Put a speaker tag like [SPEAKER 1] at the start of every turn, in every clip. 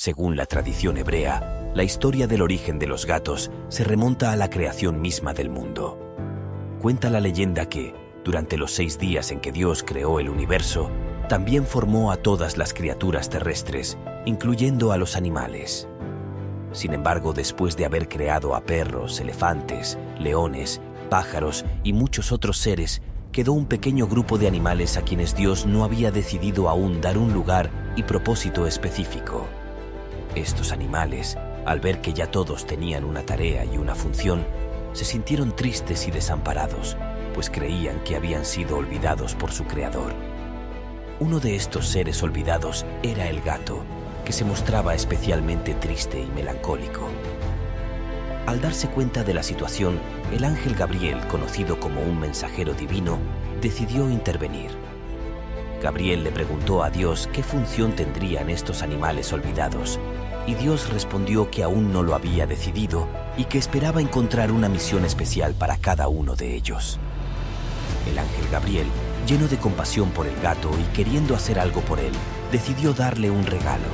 [SPEAKER 1] Según la tradición hebrea, la historia del origen de los gatos se remonta a la creación misma del mundo. Cuenta la leyenda que, durante los seis días en que Dios creó el universo, también formó a todas las criaturas terrestres, incluyendo a los animales. Sin embargo, después de haber creado a perros, elefantes, leones, pájaros y muchos otros seres, quedó un pequeño grupo de animales a quienes Dios no había decidido aún dar un lugar y propósito específico. Estos animales, al ver que ya todos tenían una tarea y una función, se sintieron tristes y desamparados, pues creían que habían sido olvidados por su creador. Uno de estos seres olvidados era el gato, que se mostraba especialmente triste y melancólico. Al darse cuenta de la situación, el ángel Gabriel, conocido como un mensajero divino, decidió intervenir. Gabriel le preguntó a Dios qué función tendrían estos animales olvidados, y Dios respondió que aún no lo había decidido y que esperaba encontrar una misión especial para cada uno de ellos. El ángel Gabriel, lleno de compasión por el gato y queriendo hacer algo por él, decidió darle un regalo.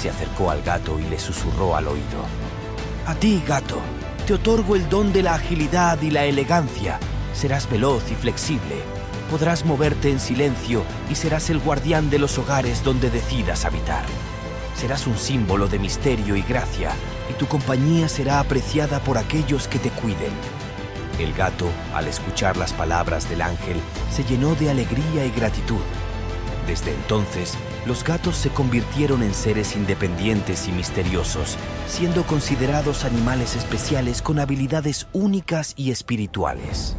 [SPEAKER 1] Se acercó al gato y le susurró al oído. A ti, gato, te otorgo el don de la agilidad y la elegancia. Serás veloz y flexible. Podrás moverte en silencio y serás el guardián de los hogares donde decidas habitar. Serás un símbolo de misterio y gracia, y tu compañía será apreciada por aquellos que te cuiden. El gato, al escuchar las palabras del ángel, se llenó de alegría y gratitud. Desde entonces, los gatos se convirtieron en seres independientes y misteriosos, siendo considerados animales especiales con habilidades únicas y espirituales.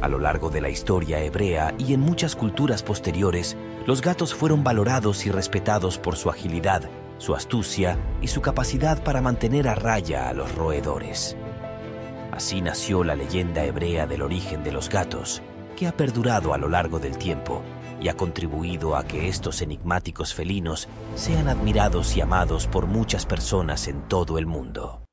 [SPEAKER 1] A lo largo de la historia hebrea y en muchas culturas posteriores, los gatos fueron valorados y respetados por su agilidad, su astucia y su capacidad para mantener a raya a los roedores. Así nació la leyenda hebrea del origen de los gatos, que ha perdurado a lo largo del tiempo y ha contribuido a que estos enigmáticos felinos sean admirados y amados por muchas personas en todo el mundo.